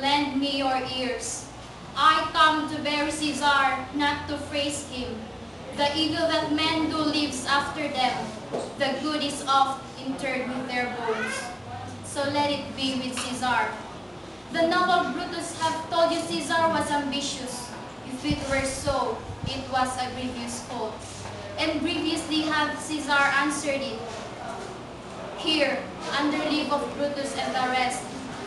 lend me your ears. I come to bury Caesar, not to praise him. The evil that men do lives after them. The good is oft interred with their bones. So let it be with Caesar. The noble Brutus have told you Caesar was ambitious. If it were so, it was a grievous fault. And grievously had Caesar answered it. Here, under leave of Brutus and the rest,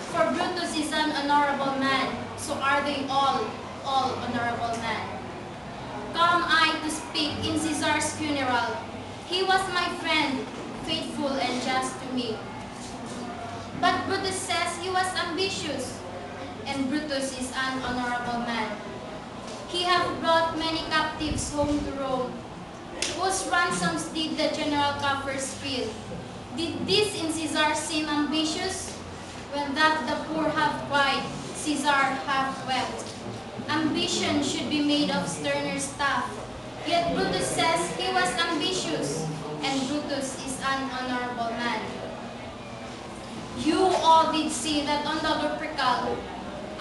for Brutus is an honorable man, so are they all, all honorable men. Come I to speak in Caesar's funeral. He was my friend, faithful and just to me. But Brutus says he was ambitious, and Brutus is an honorable man. He have brought many captives home to Rome, whose ransoms did the general coffers fill. Did this in Caesar seem ambitious? When that the poor Caesar half wept Ambition should be made of sterner stuff. Yet Brutus says he was ambitious, and Brutus is an honorable man. You all did see that on the Lupercal,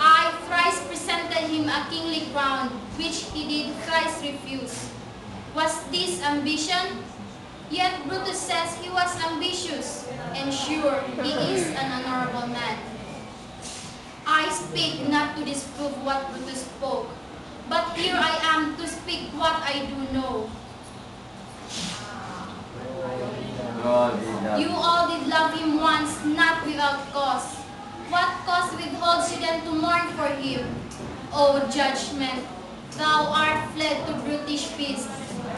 I thrice presented him a kingly crown, which he did thrice refuse. Was this ambition? Yet Brutus says he was ambitious, and sure he is an honorable man. I speak not to disprove what Brutus spoke, but here I am to speak what I do know. You all did love him once, not without cause. What cause withholds you then to mourn for him? O judgment, thou art fled to brutish peace,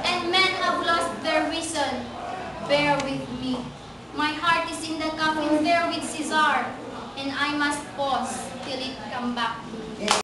and men have lost their reason. Bear with me. My heart is in the coffin there with Caesar, and I must pause till it come back.